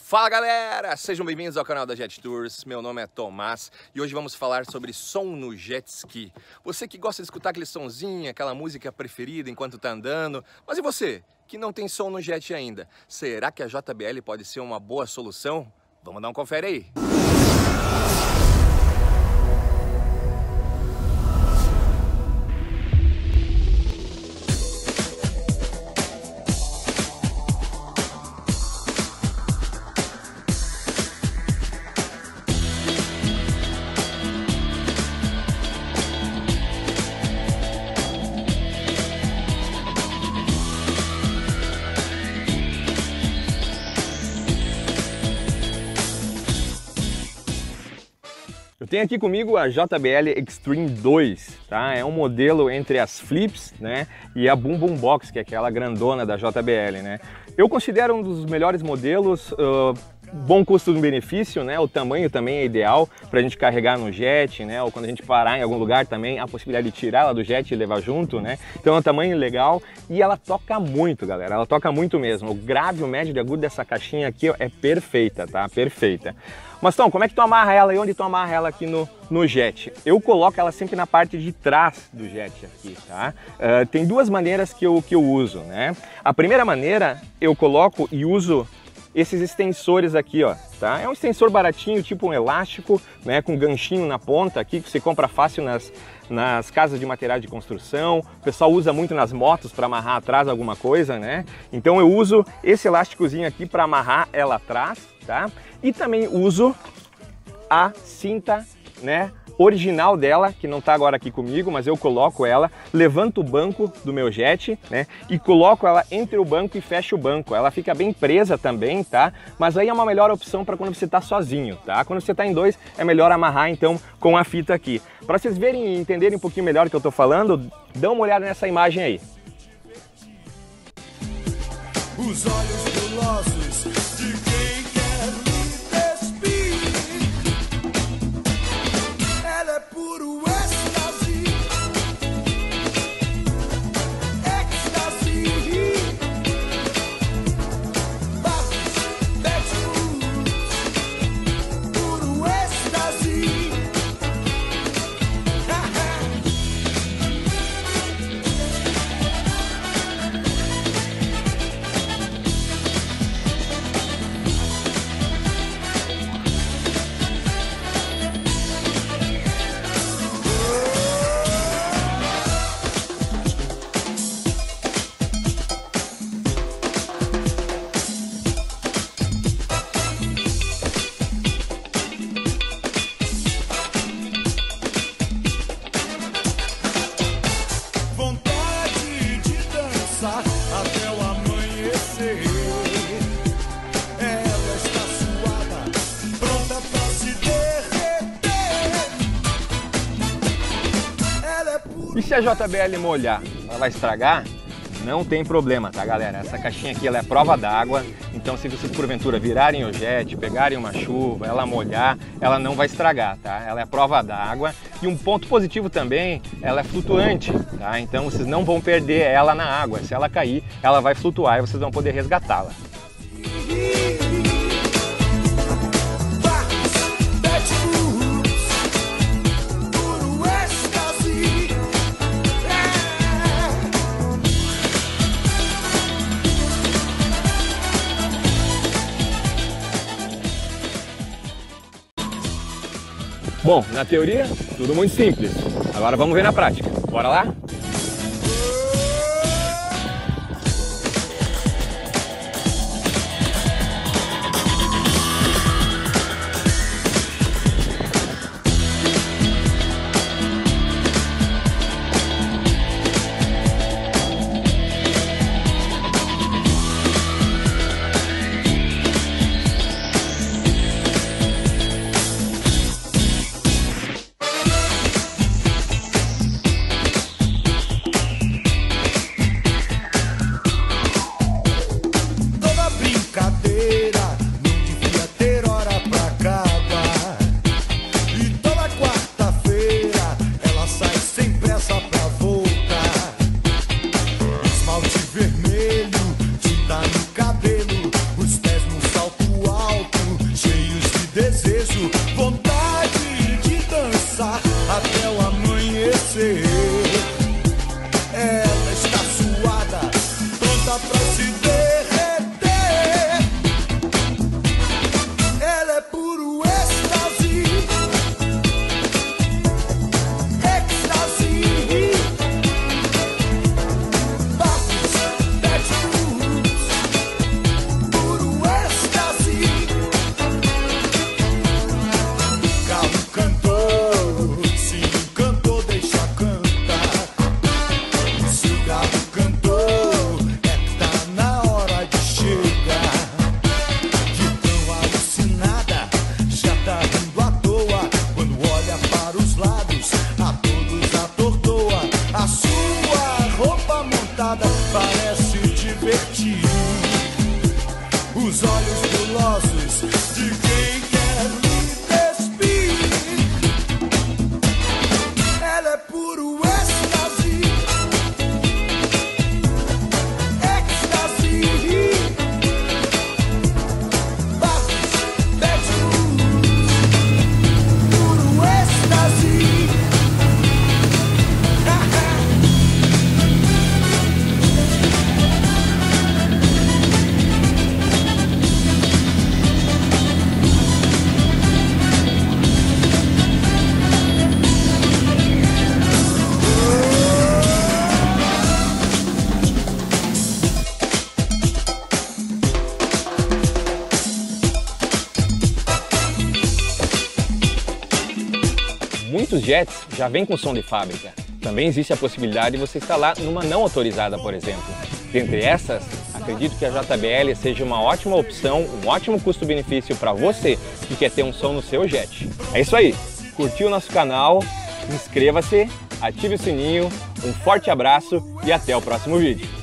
Fala galera, sejam bem-vindos ao canal da Jet Tours. Meu nome é Tomás e hoje vamos falar sobre som no jet ski. Você que gosta de escutar aquele sonzinho, aquela música preferida enquanto tá andando, mas e você que não tem som no jet ainda? Será que a JBL pode ser uma boa solução? Vamos dar um confere aí. Tenho aqui comigo a JBL Extreme 2, tá? É um modelo entre as Flips, né, e a Boom Boom Box, que é aquela grandona da JBL, né? Eu considero um dos melhores modelos, uh, bom custo-benefício, né? O tamanho também é ideal para a gente carregar no jet, né? Ou quando a gente parar em algum lugar também, a possibilidade de tirar ela do jet e levar junto, né? Então é um tamanho legal e ela toca muito, galera. Ela toca muito mesmo. O grave, o médio e agudo dessa caixinha aqui é perfeita, tá? Perfeita. Mas Tom, como é que tu amarra ela e onde tu amarra ela aqui no, no jet? Eu coloco ela sempre na parte de trás do jet aqui, tá? Uh, tem duas maneiras que eu, que eu uso, né? A primeira maneira, eu coloco e uso esses extensores aqui, ó, tá? É um extensor baratinho, tipo um elástico, né, com ganchinho na ponta aqui, que você compra fácil nas, nas casas de material de construção. O pessoal usa muito nas motos para amarrar atrás alguma coisa, né? Então eu uso esse elásticozinho aqui para amarrar ela atrás, tá? E também uso a cinta, né, original dela, que não está agora aqui comigo, mas eu coloco ela, levanto o banco do meu jet, né, e coloco ela entre o banco e fecho o banco. Ela fica bem presa também, tá? Mas aí é uma melhor opção para quando você está sozinho, tá? Quando você está em dois, é melhor amarrar então com a fita aqui. Para vocês verem e entenderem um pouquinho melhor o que eu estou falando, dá uma olhada nessa imagem aí. Os olhos put away. E se a JBL molhar, ela vai estragar? Não tem problema, tá galera? Essa caixinha aqui ela é prova d'água, então se vocês porventura virarem o jet, pegarem uma chuva, ela molhar, ela não vai estragar, tá? Ela é prova d'água e um ponto positivo também, ela é flutuante, tá? Então vocês não vão perder ela na água, se ela cair, ela vai flutuar e vocês vão poder resgatá-la. Bom, na teoria, tudo muito simples. Agora vamos ver na prática. Bora lá? Muitos jets já vêm com som de fábrica. Também existe a possibilidade de você instalar numa não autorizada, por exemplo. Dentre essas, acredito que a JBL seja uma ótima opção, um ótimo custo-benefício para você que quer ter um som no seu jet. É isso aí. Curtiu o nosso canal? Inscreva-se, ative o sininho, um forte abraço e até o próximo vídeo.